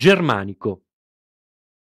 Germanico.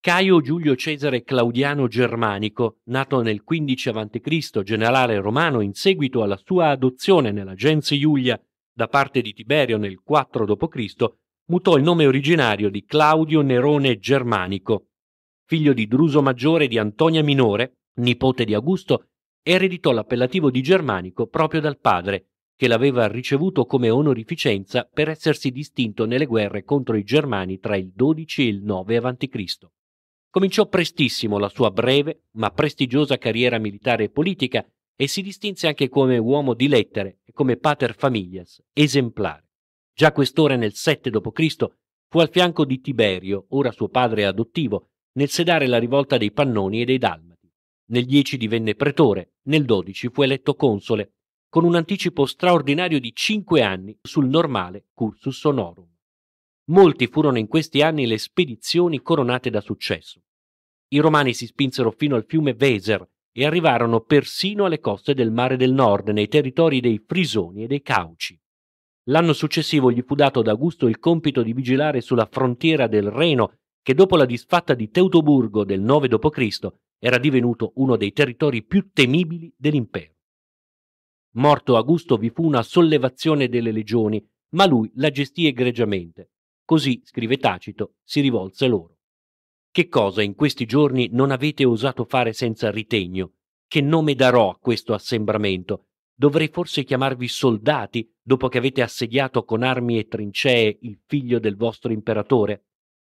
Caio Giulio Cesare Claudiano Germanico, nato nel 15 a.C., generale romano in seguito alla sua adozione nella gens Iulia da parte di Tiberio nel 4 d.C., mutò il nome originario di Claudio Nerone Germanico. Figlio di Druso Maggiore e di Antonia Minore, nipote di Augusto, ereditò l'appellativo di Germanico proprio dal padre, che l'aveva ricevuto come onorificenza per essersi distinto nelle guerre contro i Germani tra il 12 e il 9 a.C. Cominciò prestissimo la sua breve ma prestigiosa carriera militare e politica e si distinse anche come uomo di lettere e come pater familias, esemplare. Già quest'ora nel 7 d.C. fu al fianco di Tiberio, ora suo padre adottivo, nel sedare la rivolta dei Pannoni e dei Dalmati. Nel 10 divenne pretore, nel 12 fu eletto console con un anticipo straordinario di cinque anni sul normale cursus honorum. Molti furono in questi anni le spedizioni coronate da successo. I romani si spinsero fino al fiume Weser e arrivarono persino alle coste del mare del nord, nei territori dei Frisoni e dei Cauci. L'anno successivo gli fu dato da Augusto il compito di vigilare sulla frontiera del Reno, che dopo la disfatta di Teutoburgo del 9 d.C. era divenuto uno dei territori più temibili dell'impero. Morto Augusto vi fu una sollevazione delle legioni, ma lui la gestì egregiamente. Così, scrive Tacito, si rivolse loro. Che cosa in questi giorni non avete osato fare senza ritegno? Che nome darò a questo assembramento? Dovrei forse chiamarvi soldati dopo che avete assediato con armi e trincee il figlio del vostro imperatore?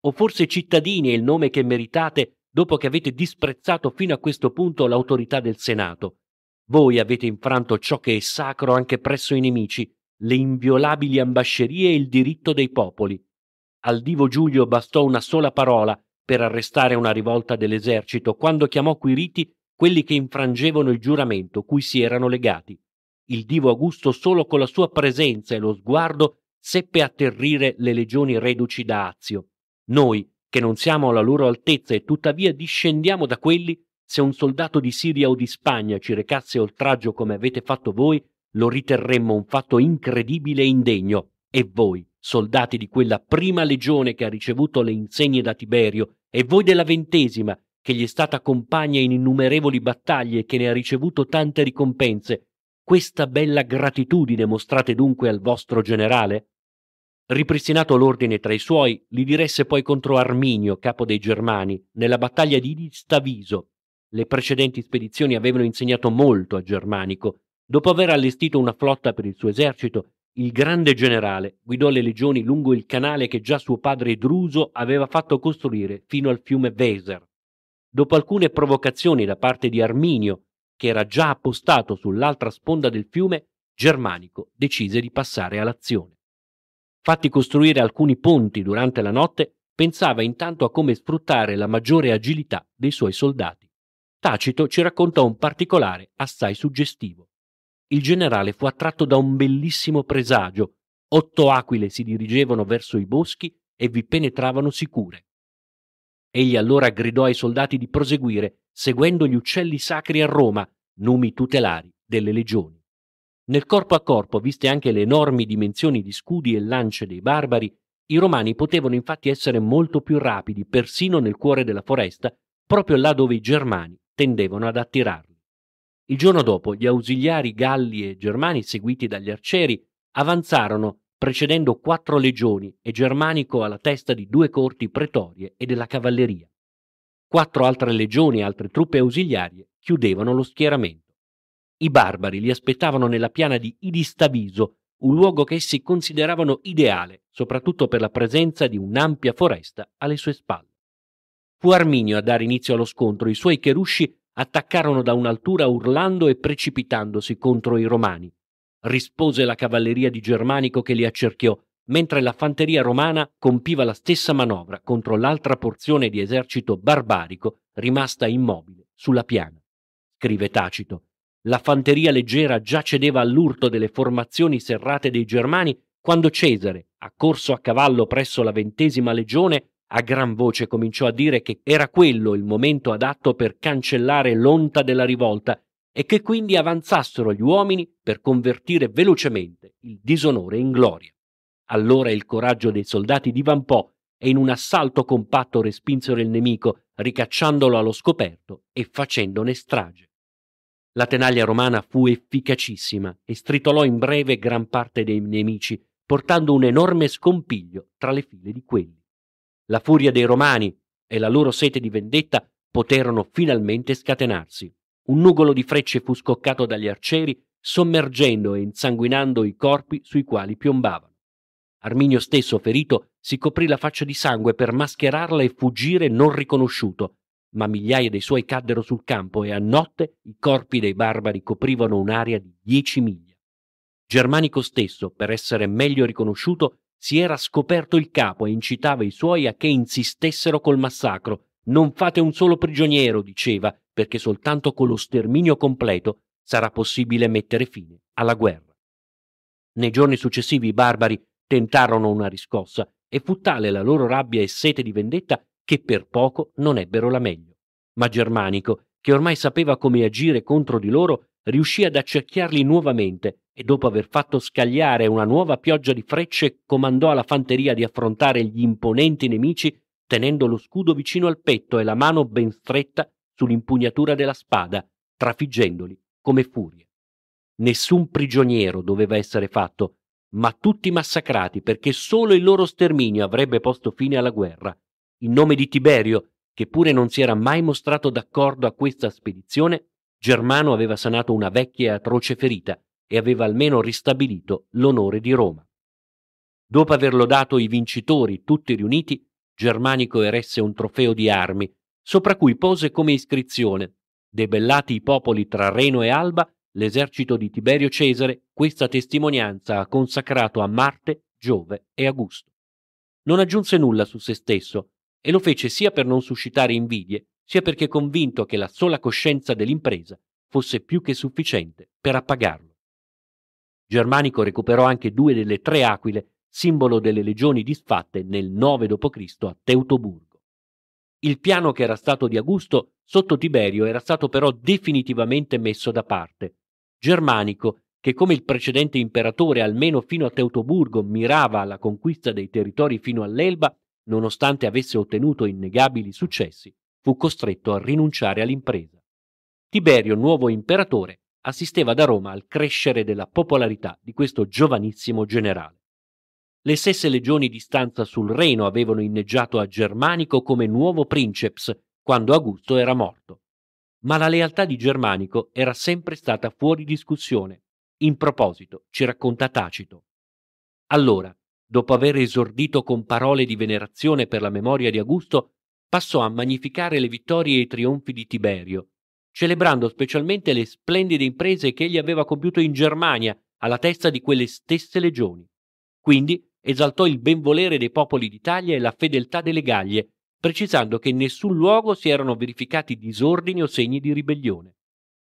O forse cittadini è il nome che meritate dopo che avete disprezzato fino a questo punto l'autorità del Senato? Voi avete infranto ciò che è sacro anche presso i nemici, le inviolabili ambascerie e il diritto dei popoli. Al divo Giulio bastò una sola parola per arrestare una rivolta dell'esercito quando chiamò Quiriti quelli che infrangevano il giuramento cui si erano legati. Il divo Augusto solo con la sua presenza e lo sguardo seppe atterrire le legioni reduci da Azio. Noi, che non siamo alla loro altezza e tuttavia discendiamo da quelli, se un soldato di Siria o di Spagna ci recasse oltraggio come avete fatto voi, lo riterremmo un fatto incredibile e indegno. E voi, soldati di quella prima legione che ha ricevuto le insegne da Tiberio, e voi della ventesima, che gli è stata compagna in innumerevoli battaglie e che ne ha ricevuto tante ricompense, questa bella gratitudine mostrate dunque al vostro generale? Ripristinato l'ordine tra i suoi, li diresse poi contro Arminio, capo dei Germani, nella battaglia di Staviso, le precedenti spedizioni avevano insegnato molto a Germanico. Dopo aver allestito una flotta per il suo esercito, il grande generale guidò le legioni lungo il canale che già suo padre Druso aveva fatto costruire fino al fiume Weser. Dopo alcune provocazioni da parte di Arminio, che era già appostato sull'altra sponda del fiume, Germanico decise di passare all'azione. Fatti costruire alcuni ponti durante la notte, pensava intanto a come sfruttare la maggiore agilità dei suoi soldati. Tacito ci racconta un particolare assai suggestivo. Il generale fu attratto da un bellissimo presagio. Otto aquile si dirigevano verso i boschi e vi penetravano sicure. Egli allora gridò ai soldati di proseguire, seguendo gli uccelli sacri a Roma, numi tutelari delle legioni. Nel corpo a corpo, viste anche le enormi dimensioni di scudi e lance dei barbari, i romani potevano infatti essere molto più rapidi, persino nel cuore della foresta, proprio là dove i germani tendevano ad attirarli. Il giorno dopo gli ausiliari galli e germani seguiti dagli arcieri avanzarono precedendo quattro legioni e Germanico alla testa di due corti pretorie e della cavalleria. Quattro altre legioni e altre truppe ausiliarie chiudevano lo schieramento. I barbari li aspettavano nella piana di Idistaviso, un luogo che essi consideravano ideale, soprattutto per la presenza di un'ampia foresta alle sue spalle. Fu Arminio a dare inizio allo scontro, i suoi cherusci attaccarono da un'altura urlando e precipitandosi contro i romani. Rispose la cavalleria di Germanico che li accerchiò, mentre la fanteria romana compiva la stessa manovra contro l'altra porzione di esercito barbarico rimasta immobile sulla piana. Scrive Tacito. La fanteria leggera già cedeva all'urto delle formazioni serrate dei Germani quando Cesare, accorso a cavallo presso la ventesima legione, a gran voce cominciò a dire che era quello il momento adatto per cancellare l'onta della rivolta e che quindi avanzassero gli uomini per convertire velocemente il disonore in gloria. Allora il coraggio dei soldati divampò e in un assalto compatto respinsero il nemico, ricacciandolo allo scoperto e facendone strage. La tenaglia romana fu efficacissima e stritolò in breve gran parte dei nemici, portando un enorme scompiglio tra le file di quelli. La furia dei romani e la loro sete di vendetta poterono finalmente scatenarsi. Un nugolo di frecce fu scoccato dagli arcieri, sommergendo e insanguinando i corpi sui quali piombavano. Arminio stesso, ferito, si coprì la faccia di sangue per mascherarla e fuggire non riconosciuto, ma migliaia dei suoi caddero sul campo e a notte i corpi dei barbari coprivano un'area di dieci miglia. Germanico stesso, per essere meglio riconosciuto, si era scoperto il capo e incitava i suoi a che insistessero col massacro. Non fate un solo prigioniero, diceva, perché soltanto con lo sterminio completo sarà possibile mettere fine alla guerra. Nei giorni successivi i barbari tentarono una riscossa e fu tale la loro rabbia e sete di vendetta che per poco non ebbero la meglio. Ma Germanico, che ormai sapeva come agire contro di loro, riuscì ad accerchiarli nuovamente e dopo aver fatto scagliare una nuova pioggia di frecce comandò alla fanteria di affrontare gli imponenti nemici tenendo lo scudo vicino al petto e la mano ben stretta sull'impugnatura della spada, trafiggendoli come furie. Nessun prigioniero doveva essere fatto, ma tutti massacrati perché solo il loro sterminio avrebbe posto fine alla guerra. In nome di Tiberio, che pure non si era mai mostrato d'accordo a questa spedizione, Germano aveva sanato una vecchia e atroce ferita e aveva almeno ristabilito l'onore di Roma. Dopo aver lodato i vincitori tutti riuniti, Germanico eresse un trofeo di armi, sopra cui pose come iscrizione Debellati i popoli tra Reno e Alba, l'esercito di Tiberio Cesare questa testimonianza ha consacrato a Marte, Giove e Augusto. Non aggiunse nulla su se stesso e lo fece sia per non suscitare invidie, sia perché convinto che la sola coscienza dell'impresa fosse più che sufficiente per appagarlo. Germanico recuperò anche due delle tre aquile, simbolo delle legioni disfatte nel 9 d.C. a Teutoburgo. Il piano che era stato di Augusto sotto Tiberio era stato però definitivamente messo da parte. Germanico, che come il precedente imperatore almeno fino a Teutoburgo mirava alla conquista dei territori fino all'Elba, nonostante avesse ottenuto innegabili successi, fu costretto a rinunciare all'impresa. Tiberio, nuovo imperatore, assisteva da Roma al crescere della popolarità di questo giovanissimo generale. Le stesse legioni di stanza sul Reno avevano inneggiato a Germanico come nuovo princeps quando Augusto era morto. Ma la lealtà di Germanico era sempre stata fuori discussione. In proposito, ci racconta Tacito. Allora, dopo aver esordito con parole di venerazione per la memoria di Augusto, passò a magnificare le vittorie e i trionfi di Tiberio, celebrando specialmente le splendide imprese che egli aveva compiuto in Germania alla testa di quelle stesse legioni. Quindi esaltò il benvolere dei popoli d'Italia e la fedeltà delle Gallie, precisando che in nessun luogo si erano verificati disordini o segni di ribellione.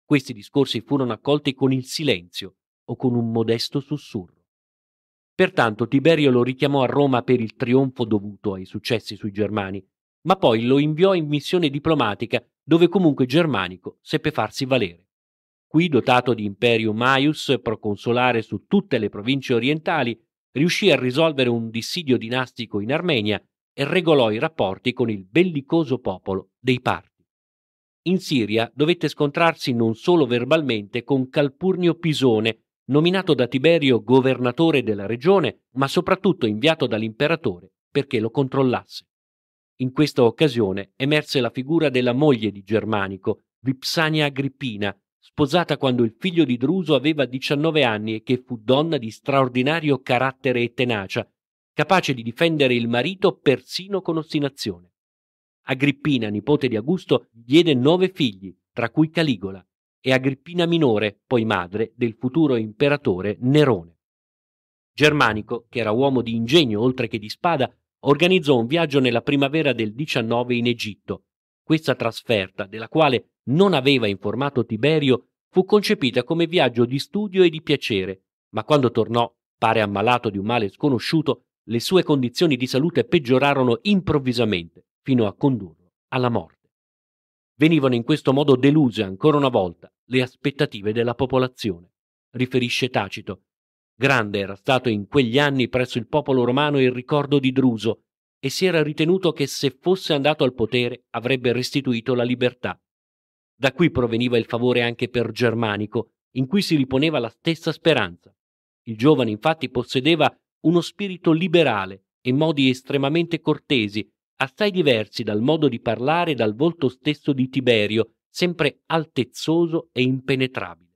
Questi discorsi furono accolti con il silenzio o con un modesto sussurro. Pertanto Tiberio lo richiamò a Roma per il trionfo dovuto ai successi sui Germani, ma poi lo inviò in missione diplomatica dove comunque Germanico seppe farsi valere. Qui, dotato di imperium maius, proconsolare su tutte le province orientali, riuscì a risolvere un dissidio dinastico in Armenia e regolò i rapporti con il bellicoso popolo dei Parti. In Siria dovette scontrarsi non solo verbalmente con Calpurnio Pisone, nominato da Tiberio governatore della regione, ma soprattutto inviato dall'imperatore perché lo controllasse. In questa occasione emerse la figura della moglie di Germanico, Vipsania Agrippina, sposata quando il figlio di Druso aveva 19 anni e che fu donna di straordinario carattere e tenacia, capace di difendere il marito persino con ostinazione. Agrippina, nipote di Augusto, diede nove figli, tra cui Caligola, e Agrippina minore, poi madre del futuro imperatore Nerone. Germanico, che era uomo di ingegno oltre che di spada, organizzò un viaggio nella primavera del 19 in Egitto. Questa trasferta, della quale non aveva informato Tiberio, fu concepita come viaggio di studio e di piacere, ma quando tornò, pare ammalato di un male sconosciuto, le sue condizioni di salute peggiorarono improvvisamente fino a condurlo alla morte. Venivano in questo modo deluse ancora una volta le aspettative della popolazione, riferisce Tacito, Grande era stato in quegli anni presso il popolo romano il ricordo di Druso, e si era ritenuto che se fosse andato al potere avrebbe restituito la libertà. Da qui proveniva il favore anche per Germanico, in cui si riponeva la stessa speranza. Il giovane infatti possedeva uno spirito liberale e modi estremamente cortesi, assai diversi dal modo di parlare e dal volto stesso di Tiberio, sempre altezzoso e impenetrabile.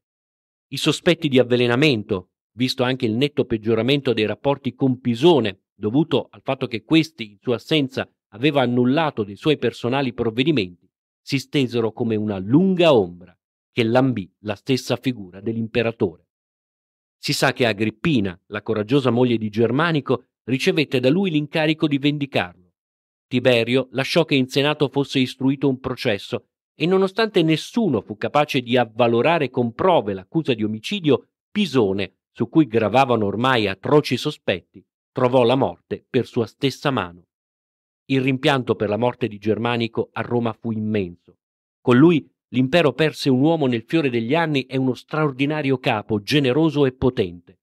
I sospetti di avvelenamento, visto anche il netto peggioramento dei rapporti con Pisone, dovuto al fatto che questi, in sua assenza, aveva annullato dei suoi personali provvedimenti, si stesero come una lunga ombra che lambì la stessa figura dell'imperatore. Si sa che Agrippina, la coraggiosa moglie di Germanico, ricevette da lui l'incarico di vendicarlo. Tiberio lasciò che in Senato fosse istruito un processo e nonostante nessuno fu capace di avvalorare con prove l'accusa di omicidio, Pisone, su cui gravavano ormai atroci sospetti, trovò la morte per sua stessa mano. Il rimpianto per la morte di Germanico a Roma fu immenso. Con lui l'impero perse un uomo nel fiore degli anni e uno straordinario capo, generoso e potente.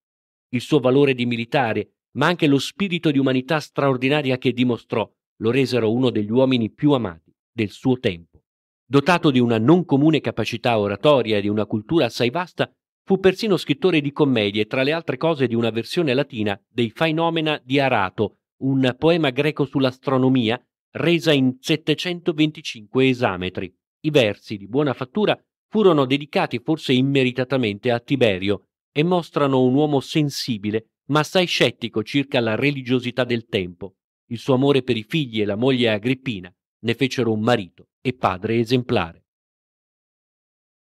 Il suo valore di militare, ma anche lo spirito di umanità straordinaria che dimostrò, lo resero uno degli uomini più amati del suo tempo. Dotato di una non comune capacità oratoria e di una cultura assai vasta, fu persino scrittore di commedie, tra le altre cose di una versione latina dei Phaenomena di Arato, un poema greco sull'astronomia, resa in 725 esametri. I versi di buona fattura furono dedicati forse immeritatamente a Tiberio e mostrano un uomo sensibile, ma assai scettico circa la religiosità del tempo. Il suo amore per i figli e la moglie Agrippina ne fecero un marito e padre esemplare.